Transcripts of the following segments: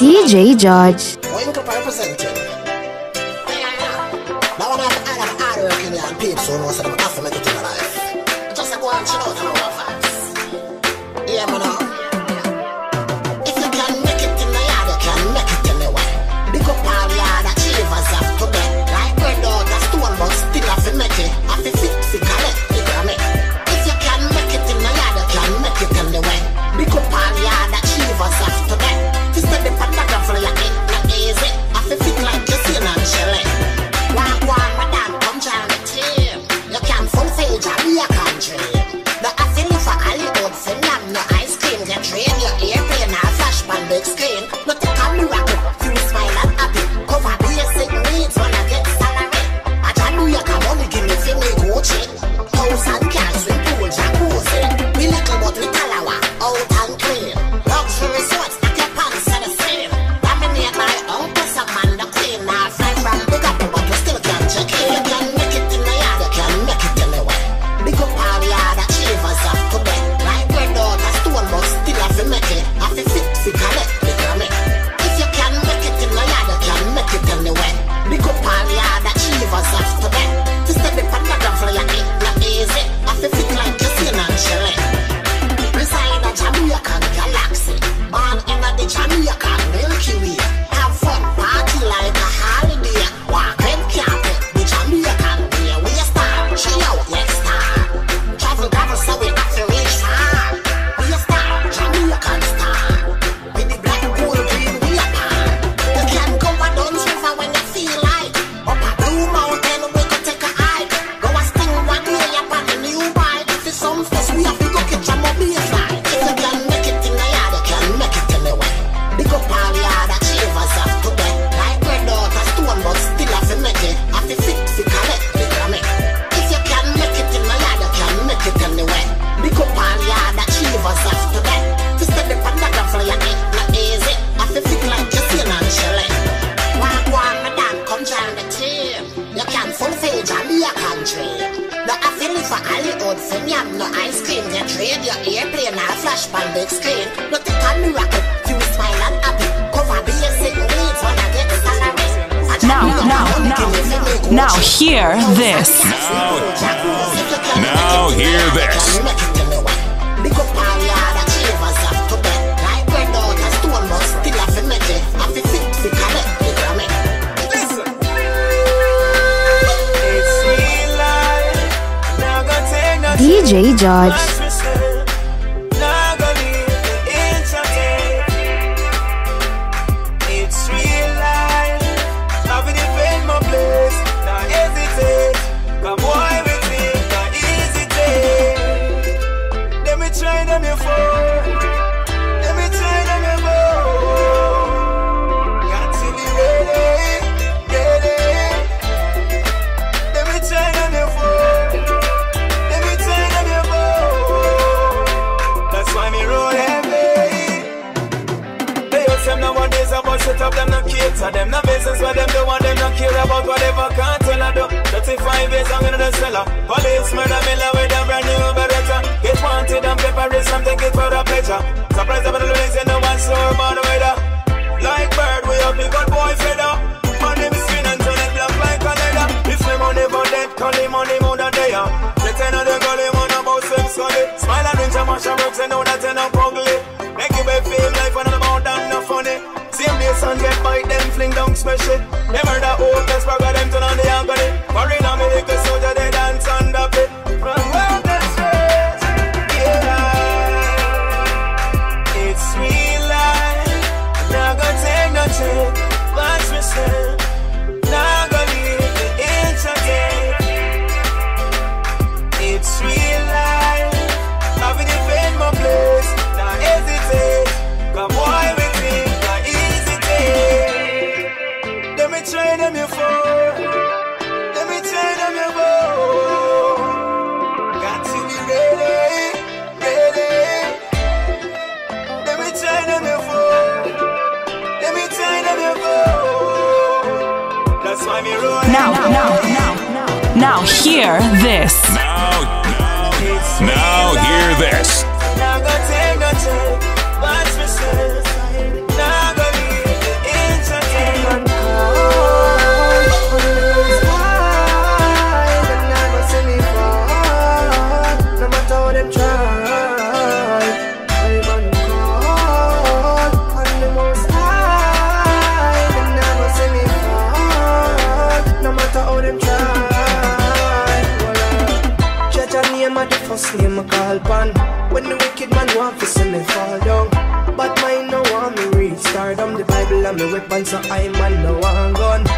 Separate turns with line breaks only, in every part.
DJ George.
When Now I'm out of so I'm me
J. George.
Now, now, now, now,
hear this.
Now, now hear this.
The name I call upon. When the wicked man want to see me fall down. But mine no want me reach stardom. The Bible and my weapon, so I man no one gun.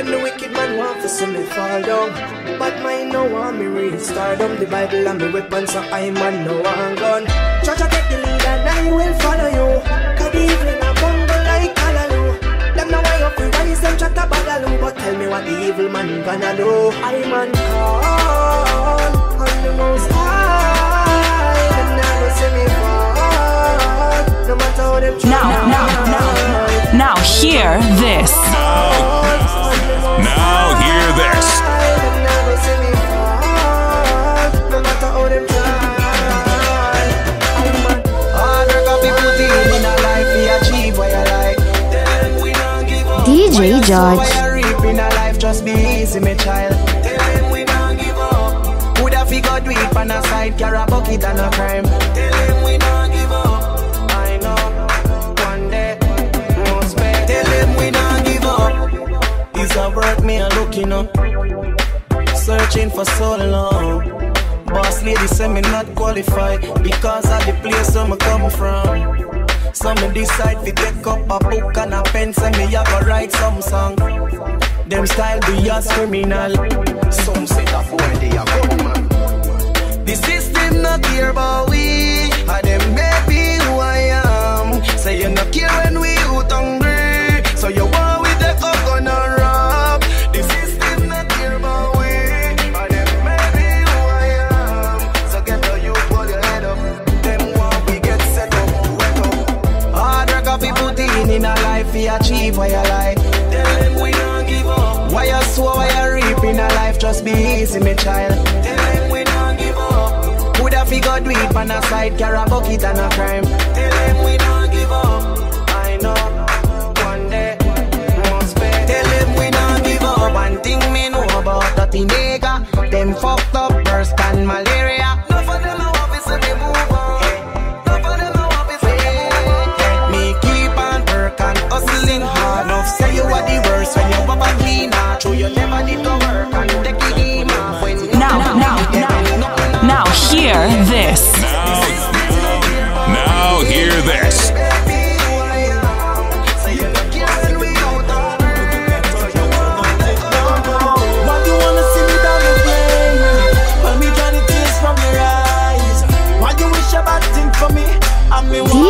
When the wicked man want to see me fall down. But mine no want me reach stardom. The Bible and my weapon, so I man no one gun. Judge a take the lead and I will follow you. Cause the evil a bungle like Callaloo. Them know why you feel rise, them chat a bagaloo. But tell me what the evil man gonna do. I man call on the most high. Them never see me fall.
Now, now, now, now, hear this.
Now hear this.
Hard work of people deal in a life, we achieve what you like. Them we don't give up.
DJ
So
George.
what you reap in a life, just be easy, my child. Them we don't give up. Would have figured do it on a side, carry a bucket and a crime. Tell them we don't give up. Tell them we don't give up. It's a work me a looking up, searching for so long. Boss lady say me not qualified because of the place where me come from. So me decide to take up a book and a pen, say me a go write some song. Them style be as criminal. Some say that boy they a gunman. The system not care about we, and them make me who I am. Say you not care when we out hungry, so you want with the and rob. The system not care about we, and them make me who I am. So get the youth, hold your head up. Them want we get set up, wet up. Hard work of people in in a life, we achieve what you like. Tell them we don't give up. Why you sow, why you reap in a life, just be easy, my child. Tell them we don't give up. Would have figured it on a side, carry a bucket and a crime. Tell them we don't give up. Fucked up worse than malaria. No for them I want to see me move on. No for them I want to see me move on. Me keep on work and hustling hard. Enough say you are the worst when you have a clean heart. True you never did the work and take it in off
Now, now, now, now, hear this.
Now, now hear this.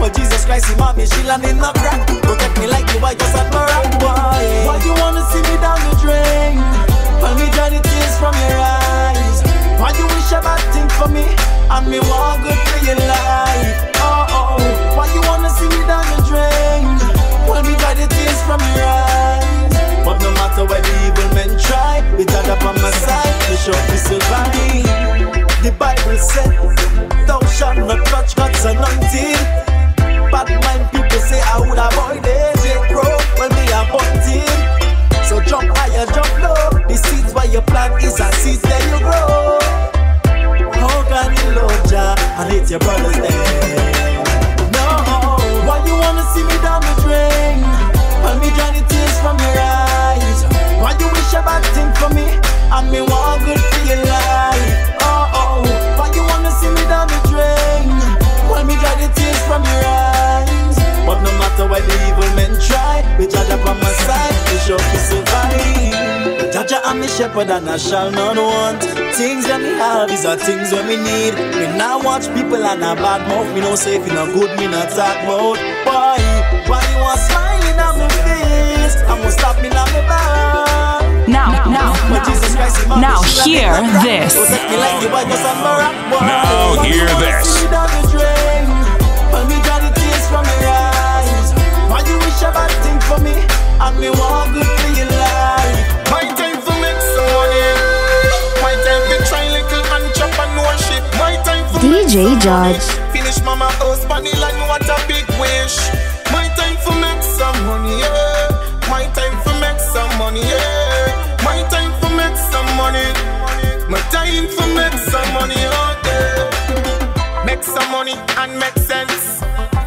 But Jesus Christ, he me shield and in the crack. Protect me like you, I just at my rock boy. Why you wanna see me down the drain? When me dry the tears from your eyes. Why you wish a bad thing for me? And me want good for your life. Oh oh. Why you wanna see me down the drain? When me dry the tears from your eyes. But no matter what the evil men try, we got up on sure we survive. The Bible said, Thou shalt not
No, shepherd and I shall not want. Things that we have is the things when we need. We now watch people and a bad mouth. We no safe in a good, me not talk about. Why? Why you want smiling at my face? I'm gonna stop me now me back.
Now, now,
But Jesus Christ, Imam,
now hear this.
Don't take me
George.
Finish mama house on the what a big wish. My time for make some money, yeah. My time for make some money, yeah. My time for make some money. My time for make some money, oh yeah. Make some money and make sense.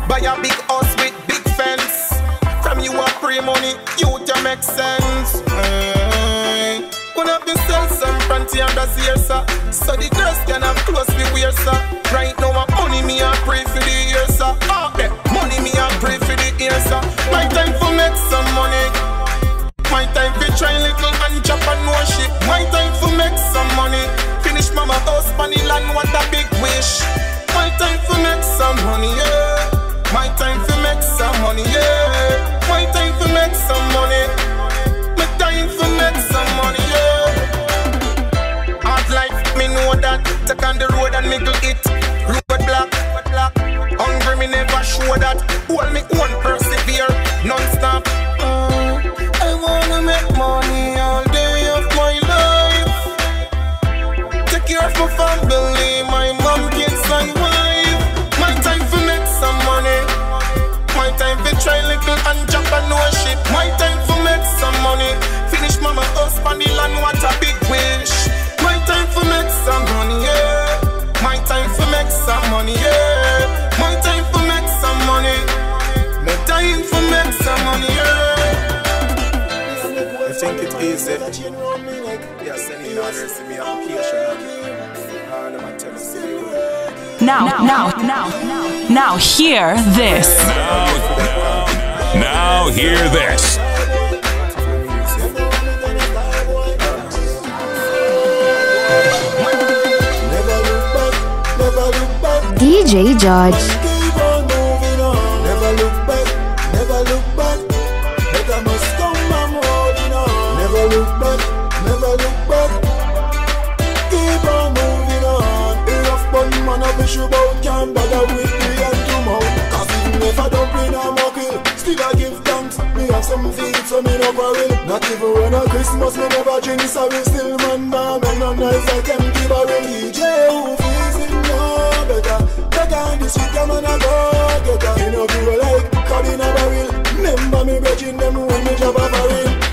Buy a big house with big fence. From you a free money, you to make sense. Aye. Gonna have to sell some panty and that's here, sir. So the girls can have clothes we wear, sir. Right now, uh, money me a pray for the year, sir. Ah, yeah. Money me a pray for the year, sir. My time for make some money. My time for try little and chop and worship. My time for make some money. Finish mama house on the land, what a mingle it. Road block, block. Hungry, me never show that. Yeah, send in me application. All them a tell me, see you.
Now, now, now, now, hear this.
Now hear this.
Never look back, never look back.
DJ George.
Me have some so me no quarrel. Not even when a Christmas me never drink, so we still man man. Man no nice I can give a relief. who feels it no better. Take on this week, I'm gonna go get her. You know people like caught in a barrel. Remember me bridging them when me drop a barrel.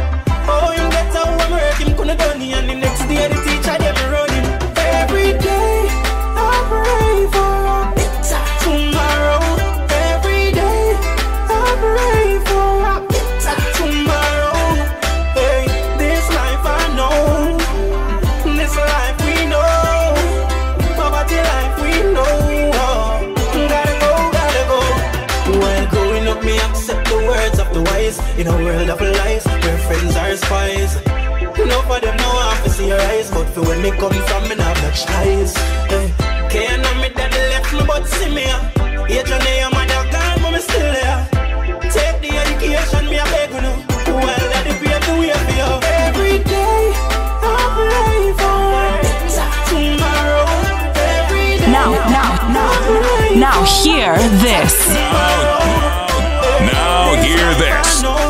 no dunny and the
next day the teacher they be running. Every day I pray for a better tomorrow. Every day I pray for a better tomorrow. Hey, this life I know, this life we know, poverty life we know. Oh, gotta go, gotta go. While growing up, me accept the words of the wise in a world of lies where friends are spies for them now have to see your eyes. But for when me come from me not much ties. Eh, can't know me daddy left me but see me Yeah, Johnny, your mother gone but me still here Take the education me a beg you know. Well, that the way for you. Every day I pray tomorrow. Every day
Now, now, now, now hear this.
Now,
now hear this.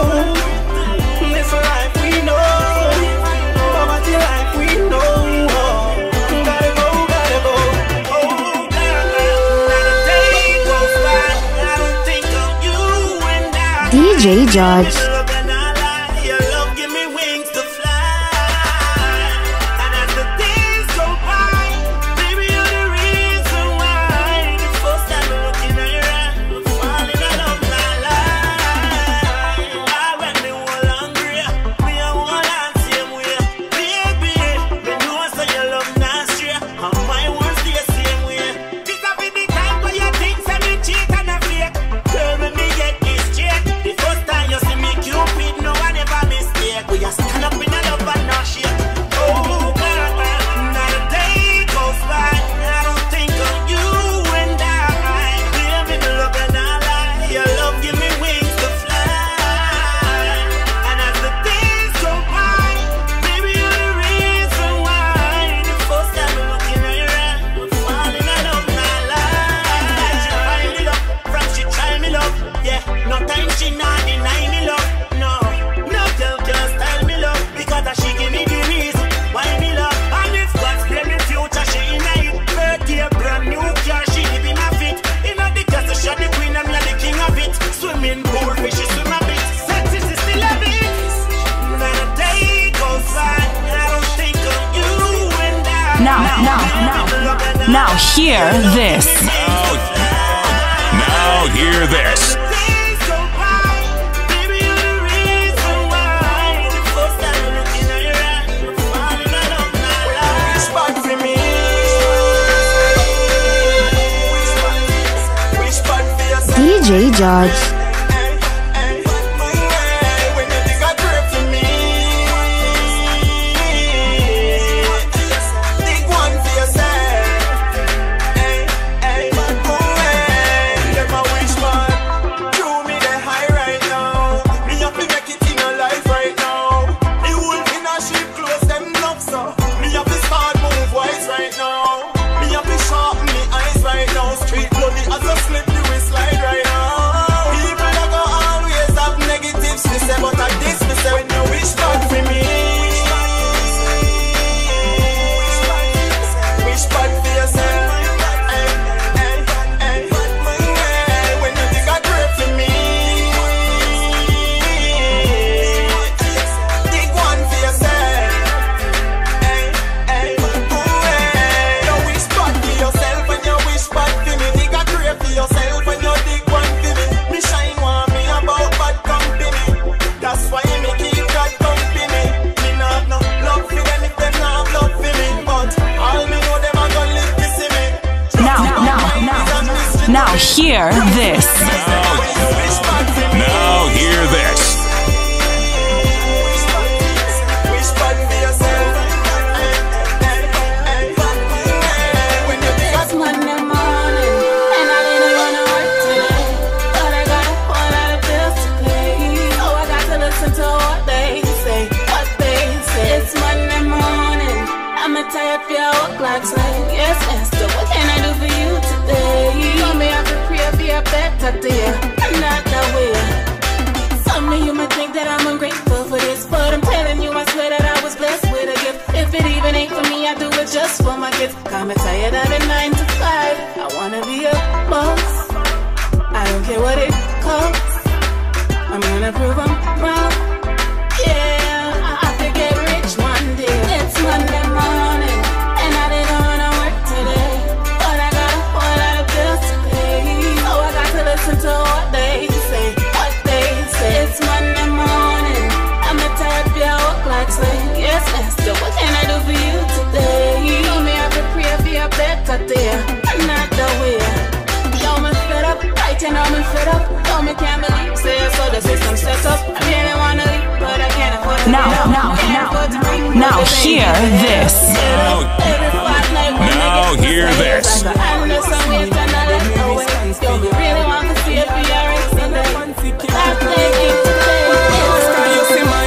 J. George.
Now
hear this.
Now,
now hear this.
DJ George.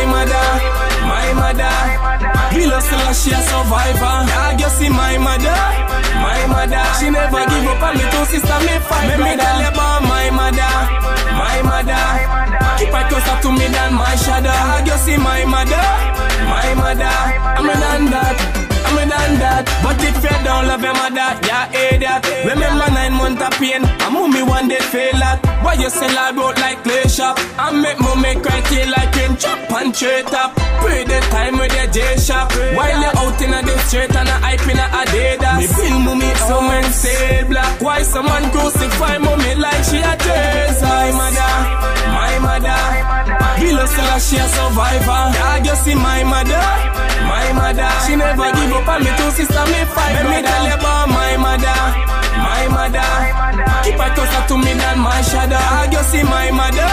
Mother, my mother. We lost till she a survivor. Dog, you see my mother, my mother. She never give up on me two sister, me fight Let me tell you about my mother, my mother. Keep her closer to me than my shadow. Dog, you see my mother, my mother. I'm a done that. I'm a done that. But if you don't love your mother, yeah, idiot. Remember nine months of pain. A mommy one day fail at. Why you sell out out like clay shop? I make mommy cry till like in chop and straight up. Pray the time with the J shop. While you out in a the straight and I hype in a Adidas. Me bill mommy so men say black. Why someone crucify mommy like she a Jesus? My mother, my mother. Still she a survivor. Dog, you see my mother, my mother. She never give up on me two sister me fight. Let me tell you about my mother, my mother. Keep her closer to me than my shadow. Dog, you see my mother,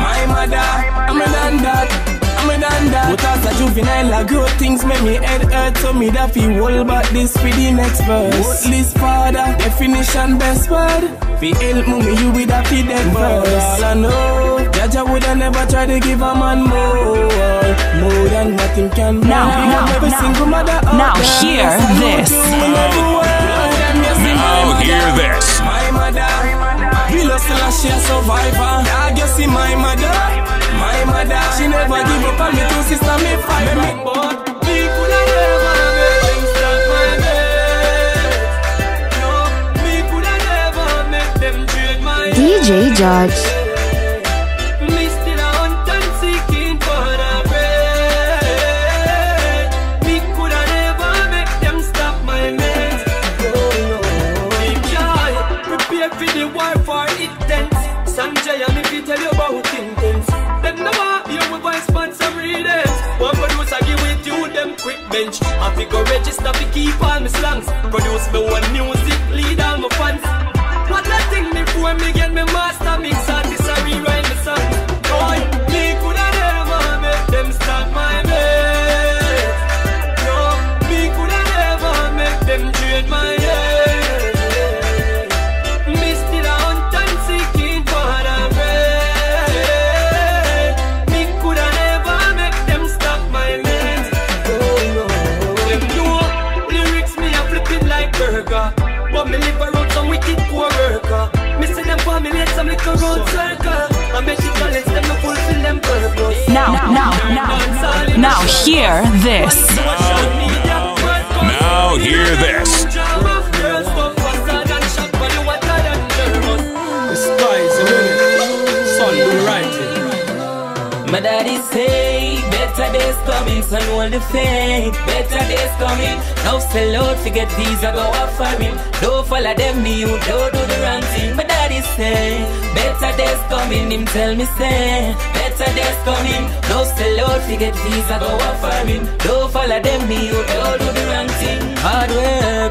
my mother. I'm a done that. A done that. But as a juvenile, I grow things make me head hurt. So me that feel all but this for the next verse. Worthless father, definition best word. Fi help me, you with a fi dead verse. All I know, Jaja woulda never try to give a man more, more than what him can.
Now, now, now.
single mother out
Now hear this.
you in every word. Them you see my
Now hear this.
My mother, we lost till she a survivor. Dog, you see my mother, my mother. She never give up on me two sister, me fight me. But me never make them stop my bed. No, me coulda never make them trade my
DJ George.
Fi go register fi keep all my slangs. Produce me one music, this.
Now hear this.
The skies a minute, sun do the.
My daddy say better days coming, son hold the faith. Better days coming. Now sell out, forget visa, go up for him. Don't follow them, me you don't do the wrong thing. Daddy say better days coming, him tell me say better days coming. Now sell out, forget visa, go up for him. Don't follow them, me you don't do the wrong thing.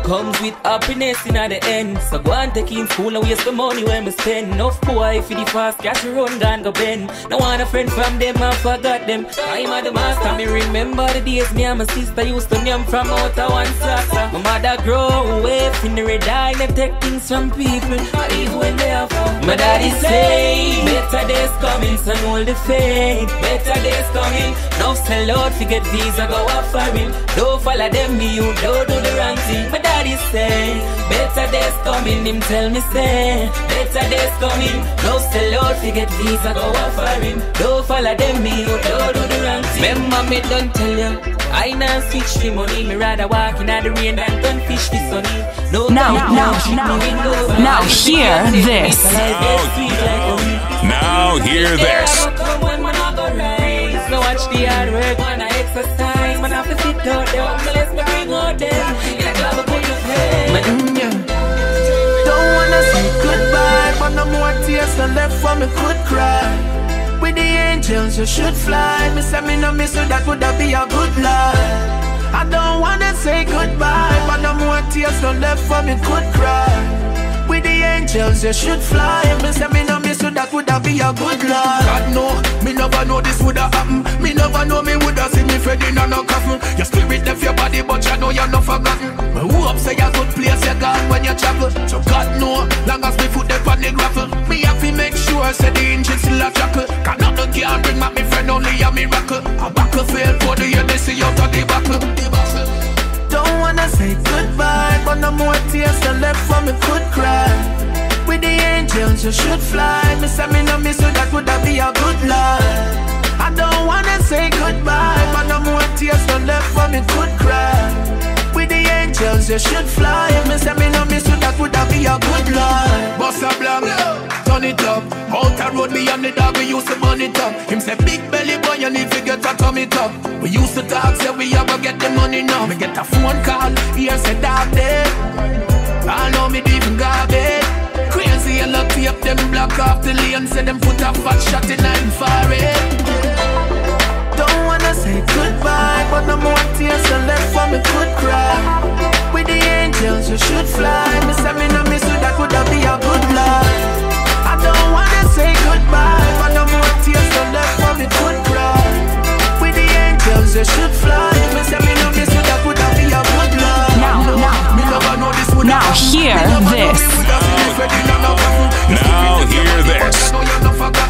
Comes with happiness in at the end. So go and take him school and waste the money when we spend. Enough boy for the fast cash run gone go bend. No want a friend from them, I forgot them. I'm at the master, me remember the days me and my sister used to name from out of one salsa. My mother grow away from the red eye, they take things from people. Not even when they have fun. My daddy say, better days coming, son hold the faith. Better days coming. Now sell out, forget visa, go up for him. Don't follow them, me you don't do the wrong thing. My daddy say, better days coming, him tell me say, better days coming. Now sell out, forget visa, go up for him. Don't follow them, me you don't do the wrong thing. Remember me don't tell you, I not switch the money. Me rather walk in the rain than gun fish the sunny. No
Now,
time,
now,
no,
now, now hear this.
no life is sweet like honey.
Now hear this.
No watch the hard work, man, I exercise
for me could cry. With the angels, you should fly. Me say me no miss you, that would be a good life. I don't wanna say goodbye, but no more tears are left for me could cry. With the angels, you should fly. Me say me no that woulda be a good lad.
God no, me never know this woulda happen. Me never know me woulda see me friend in no coffin. Your spirit left your body, but you know you're not forgotten. Me hope say a good place you got when you travel. So God no, long as me foot dey on the gravel, me have to make sure say the engine still a jackal. Cause nothing can bring back me friend, only a miracle. A buckle fail for the year, they see out of the buckle.
Don't wanna say goodbye, but no more tears left for me could cry. With the angels, you should fly. Me say me no miss you, that would be a good life. I don't wanna say goodbye, but no more tears that left for me could cry. With the angels, you should fly. Me say me no miss you, that would be a good life.
Bust a blank, turn it up. Out the road, me and the dog, we used to up. Him say, big belly boy, you need to get a tummy tuck. We used to talk, say we ever get the money now. Me get a phone call, here say that dead. I know me even garbage rail up tape them block off the lane Say them put a fat shot in nine for it
Don't wanna say goodbye But no more tears are left for me could cry. With the angels you should fly. Me say me no miss you that could be a good life. I don't wanna say goodbye
But no more tears are left for me could cry. With the angels you should fly. Me say me no miss you Now hear this. Now hear this.